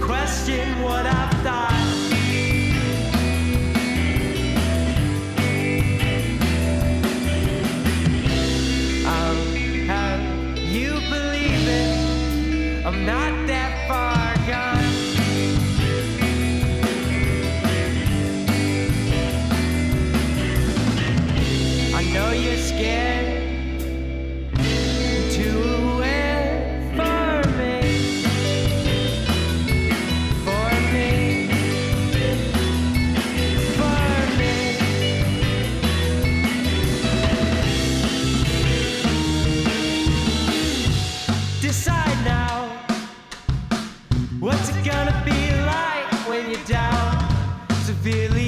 question what I thought. I'll have you believe it. I'm not that far gone. I know you're scared what's it gonna be like when you're down, severely